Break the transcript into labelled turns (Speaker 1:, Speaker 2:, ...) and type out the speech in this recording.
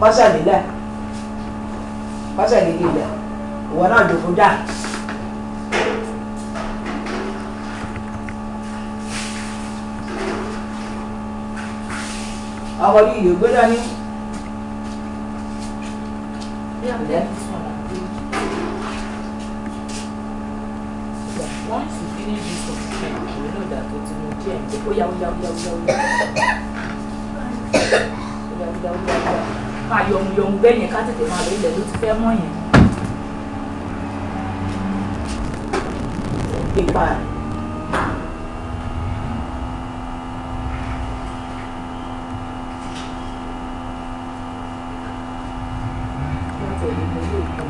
Speaker 1: pásálélà pásálélélà ìwọ náà jòkó dà.
Speaker 2: ọmọ yìí yóò gbé dání.
Speaker 3: Yeah. yeah. once you finish this subscription you know that o ti mú
Speaker 4: díẹ̀ ní ó yá ó yá ó yá ó yá ó yá ó yá ó yá ó yá ó yá máa yọ̀hún yọ̀hún bẹ́ẹ̀ yẹn ká tètè máa lọ
Speaker 5: ilẹ̀ ló